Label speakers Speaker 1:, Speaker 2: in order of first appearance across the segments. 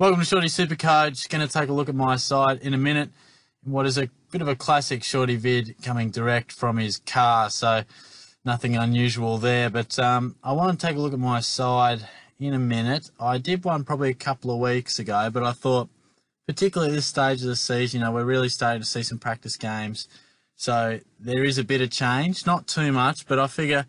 Speaker 1: Welcome to Shorty Supercoach. Going to take a look at my side in a minute. What is a bit of a classic Shorty vid coming direct from his car, so nothing unusual there. But um, I want to take a look at my side in a minute. I did one probably a couple of weeks ago, but I thought, particularly at this stage of the season, you know, we're really starting to see some practice games. So there is a bit of change, not too much, but I figure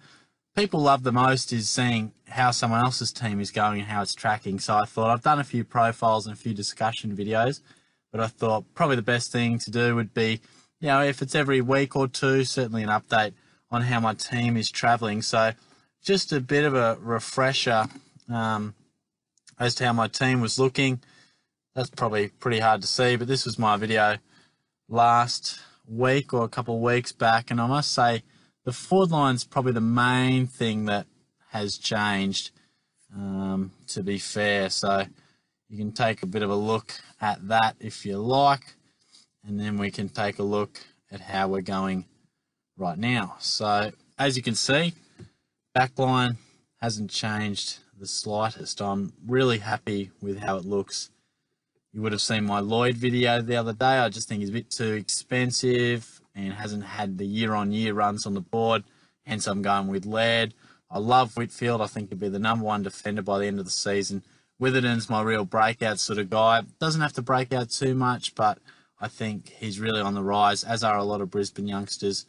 Speaker 1: people love the most is seeing how someone else's team is going and how it's tracking. So I thought I've done a few profiles and a few discussion videos, but I thought probably the best thing to do would be, you know, if it's every week or two, certainly an update on how my team is traveling. So just a bit of a refresher um, as to how my team was looking. That's probably pretty hard to see, but this was my video last week or a couple of weeks back, and I must say the forward line's probably the main thing that has changed, um, to be fair. So you can take a bit of a look at that if you like, and then we can take a look at how we're going right now. So as you can see, backline hasn't changed the slightest. I'm really happy with how it looks. You would have seen my Lloyd video the other day. I just think he's a bit too expensive and hasn't had the year-on-year runs on the board. Hence, I'm going with Laird. I love Whitfield. I think he'll be the number one defender by the end of the season. Witherden's my real breakout sort of guy. Doesn't have to break out too much, but I think he's really on the rise, as are a lot of Brisbane youngsters.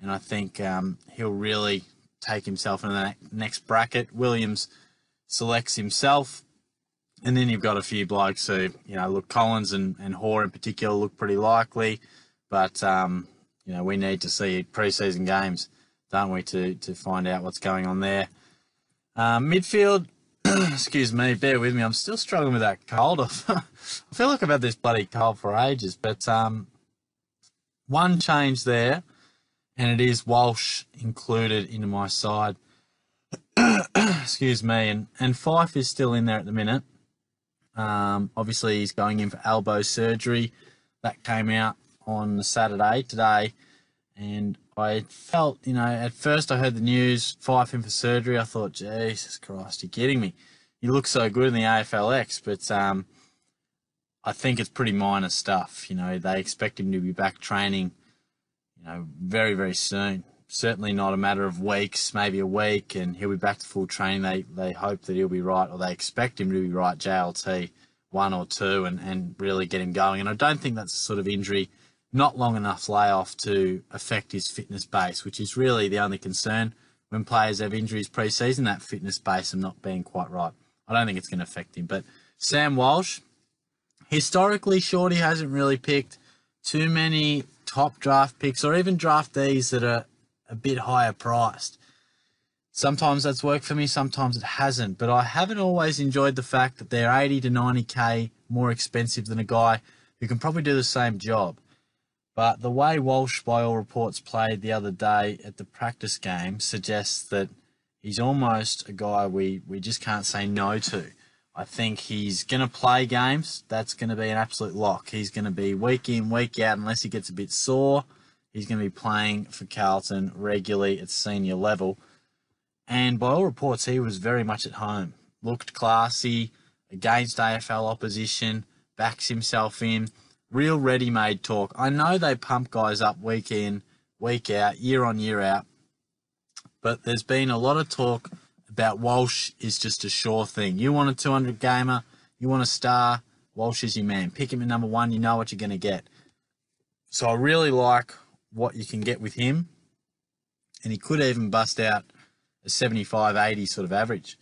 Speaker 1: And I think um, he'll really take himself into the next bracket. Williams selects himself. And then you've got a few blokes who, you know, look, Collins and, and Hoare in particular look pretty likely. But, um, you know, we need to see preseason games don't we, to, to find out what's going on there. Um, midfield, excuse me, bear with me. I'm still struggling with that cold. I feel like I've had this bloody cold for ages, but um, one change there, and it is Walsh included into my side. excuse me, and, and Fyfe is still in there at the minute. Um, obviously, he's going in for elbow surgery. That came out on Saturday today, and I felt, you know, at first I heard the news, Fyfe in for surgery. I thought, Jesus Christ, you're kidding me. You look so good in the AFLX, but um, I think it's pretty minor stuff. You know, they expect him to be back training, you know, very, very soon. Certainly not a matter of weeks, maybe a week, and he'll be back to full training. They they hope that he'll be right, or they expect him to be right, JLT one or two, and, and really get him going. And I don't think that's the sort of injury – not long enough layoff to affect his fitness base, which is really the only concern when players have injuries pre-season, that fitness base and not being quite right. I don't think it's going to affect him. But Sam Walsh, historically, Shorty hasn't really picked too many top draft picks or even draftees that are a bit higher priced. Sometimes that's worked for me, sometimes it hasn't. But I haven't always enjoyed the fact that they're 80 to 90k more expensive than a guy who can probably do the same job. But the way Walsh, by all reports, played the other day at the practice game suggests that he's almost a guy we, we just can't say no to. I think he's going to play games. That's going to be an absolute lock. He's going to be week in, week out, unless he gets a bit sore. He's going to be playing for Carlton regularly at senior level. And by all reports, he was very much at home. Looked classy against AFL opposition, backs himself in real ready made talk. I know they pump guys up week in, week out, year on, year out, but there's been a lot of talk about Walsh is just a sure thing. You want a 200 gamer, you want a star, Walsh is your man. Pick him at number one, you know what you're going to get. So I really like what you can get with him, and he could even bust out a 75 80 sort of average,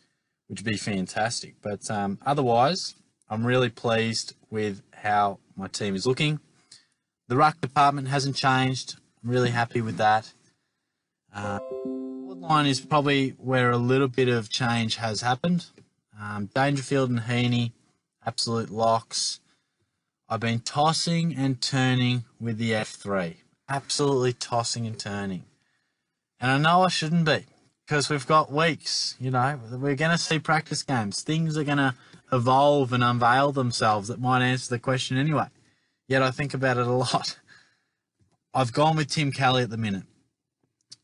Speaker 1: which would be fantastic. But um, otherwise, I'm really pleased with how my team is looking. The ruck department hasn't changed. I'm really happy with that. Uh, line is probably where a little bit of change has happened. Um, Dangerfield and Heeney, absolute locks. I've been tossing and turning with the F3. Absolutely tossing and turning. And I know I shouldn't be because we've got weeks, you know, we're going to see practice games. Things are going to evolve and unveil themselves that might answer the question anyway. Yet I think about it a lot. I've gone with Tim Kelly at the minute.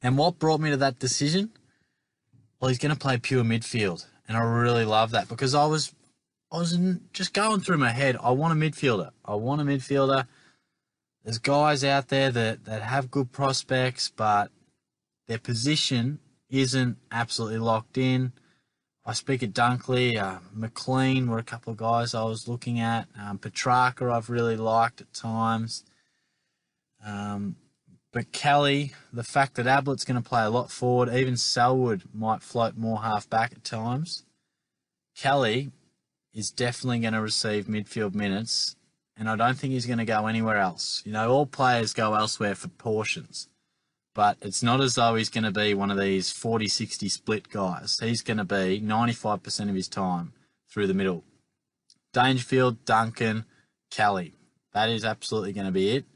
Speaker 1: And what brought me to that decision? Well, he's going to play pure midfield. And I really love that because I was I was just going through my head. I want a midfielder. I want a midfielder. There's guys out there that, that have good prospects, but their position isn't absolutely locked in. I speak at Dunkley. Uh, McLean were a couple of guys I was looking at. Um, Petracca I've really liked at times. Um, but Kelly, the fact that Ablett's going to play a lot forward, even Selwood might float more half back at times. Kelly is definitely going to receive midfield minutes, and I don't think he's going to go anywhere else. You know, all players go elsewhere for portions, but it's not as though he's going to be one of these 40 60 split guys. He's going to be 95% of his time through the middle. Dangerfield, Duncan, Kelly. That is absolutely going to be it.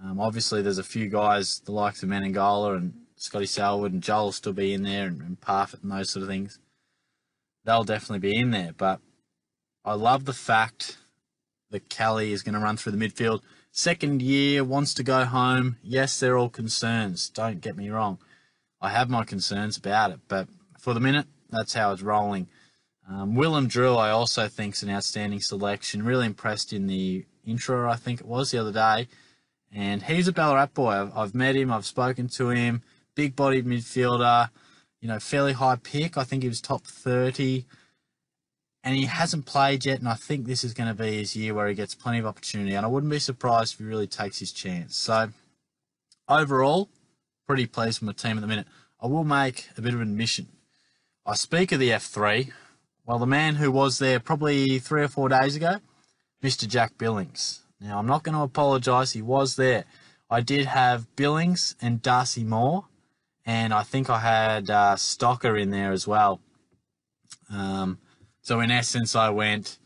Speaker 1: Um, obviously, there's a few guys, the likes of Menegola and Scotty Selwood and Joel will still be in there and, and Parfitt and those sort of things. They'll definitely be in there. But I love the fact that Kelly is going to run through the midfield. Second year, wants to go home. Yes, they're all concerns. Don't get me wrong. I have my concerns about it. But for the minute, that's how it's rolling. Um, Willem Drew, I also think, is an outstanding selection. Really impressed in the intro, I think it was the other day. And he's a Ballarat boy. I've, I've met him, I've spoken to him. Big bodied midfielder, you know, fairly high pick. I think he was top 30. And he hasn't played yet, and I think this is going to be his year where he gets plenty of opportunity. And I wouldn't be surprised if he really takes his chance. So, overall, pretty pleased with my team at the minute. I will make a bit of an admission. I speak of the F3. Well, the man who was there probably three or four days ago, Mr. Jack Billings. Now, I'm not going to apologise. He was there. I did have Billings and Darcy Moore, and I think I had uh, Stocker in there as well. Um, so, in essence, I went,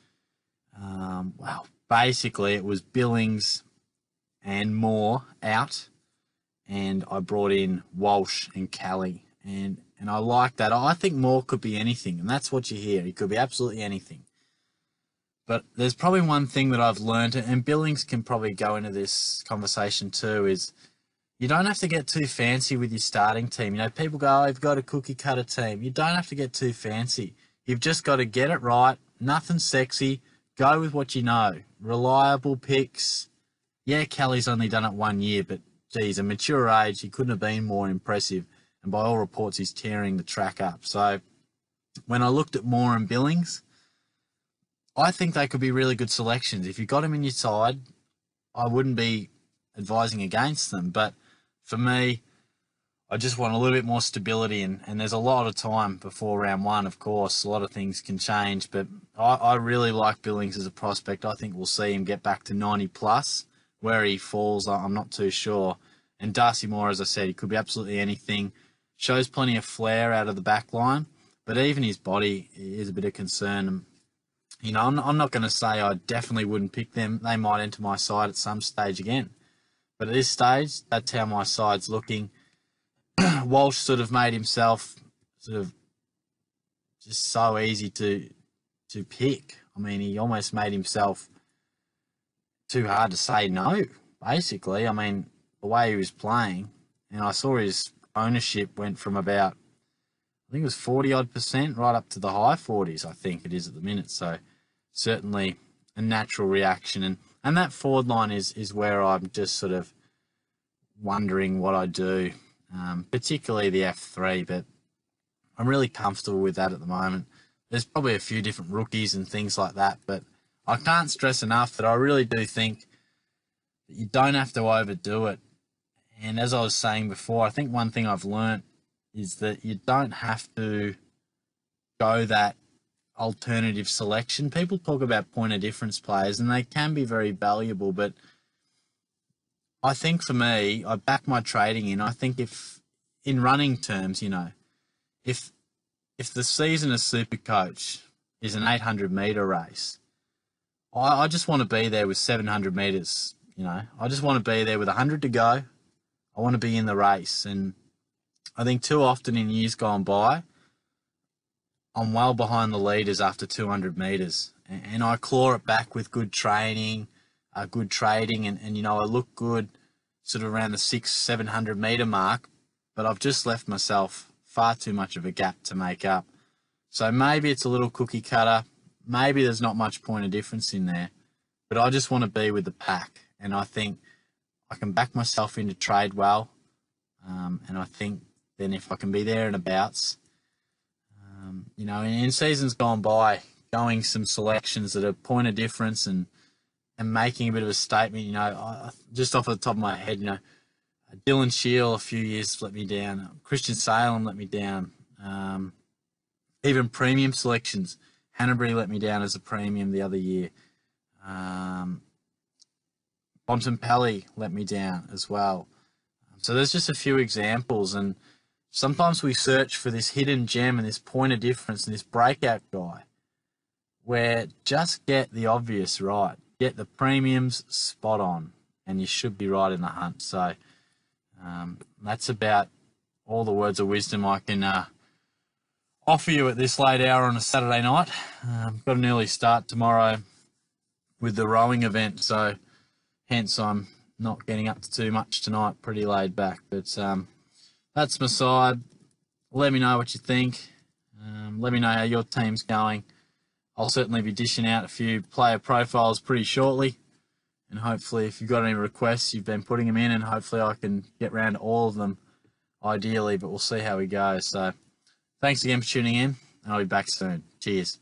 Speaker 1: um, well, basically, it was Billings and Moore out, and I brought in Walsh and Kelly. And, and I like that. I think Moore could be anything, and that's what you hear. He could be absolutely anything. But there's probably one thing that I've learned, and Billings can probably go into this conversation too, is you don't have to get too fancy with your starting team. You know, people go, oh, I've got a cookie cutter team. You don't have to get too fancy. You've just got to get it right. Nothing sexy. Go with what you know. Reliable picks. Yeah, Kelly's only done it one year, but geez, a mature age, he couldn't have been more impressive. And by all reports, he's tearing the track up. So when I looked at Moore and Billings, I think they could be really good selections. If you got them in your side, I wouldn't be advising against them. But for me, I just want a little bit more stability, and, and there's a lot of time before round one, of course. A lot of things can change, but I, I really like Billings as a prospect. I think we'll see him get back to 90 plus. Where he falls, I'm not too sure. And Darcy Moore, as I said, he could be absolutely anything. Shows plenty of flair out of the back line, but even his body is a bit of concern you know, I'm, I'm not going to say I definitely wouldn't pick them. They might enter my side at some stage again. But at this stage, that's how my side's looking. Walsh sort of made himself sort of just so easy to to pick. I mean, he almost made himself too hard to say no, basically. I mean, the way he was playing, and I saw his ownership went from about I think it was 40 odd percent right up to the high 40s, I think it is at the minute. So certainly a natural reaction. And, and that forward line is, is where I'm just sort of wondering what I do, um, particularly the F3, but I'm really comfortable with that at the moment. There's probably a few different rookies and things like that, but I can't stress enough that I really do think that you don't have to overdo it. And as I was saying before, I think one thing I've learnt is that you don't have to go that alternative selection. People talk about point of difference players, and they can be very valuable, but I think for me, I back my trading in. I think if, in running terms, you know, if if the season of Super Coach is an 800 meter race, I, I just want to be there with 700 meters. You know, I just want to be there with 100 to go. I want to be in the race, and I think too often in years gone by, I'm well behind the leaders after 200 metres. And I claw it back with good training, uh, good trading, and, and, you know, I look good sort of around the six, 700 metre mark, but I've just left myself far too much of a gap to make up. So maybe it's a little cookie cutter. maybe there's not much point of difference in there, but I just want to be with the pack, and I think I can back myself into trade well, um, and I think then if I can be there and abouts, um, you know, in, in seasons gone by, going some selections that are point of difference and and making a bit of a statement, you know, I, just off the top of my head, you know, Dylan Shiel a few years let me down, Christian Salem let me down, um, even premium selections. Hannebery let me down as a premium the other year. Um, Bontempelli let me down as well. So there's just a few examples, and sometimes we search for this hidden gem and this point of difference and this breakout guy, where just get the obvious right, get the premiums spot on, and you should be right in the hunt. So um, that's about all the words of wisdom I can uh, offer you at this late hour on a Saturday night. Um, got an early start tomorrow with the rowing event, so hence I'm not getting up to too much tonight. Pretty laid back, but um, that's my side. Let me know what you think. Um, let me know how your team's going. I'll certainly be dishing out a few player profiles pretty shortly. And hopefully, if you've got any requests, you've been putting them in, and hopefully, I can get round to all of them ideally, but we'll see how we go. So, Thanks again for tuning in, and I'll be back soon. Cheers.